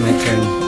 my turn.